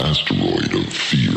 Asteroid of Fear.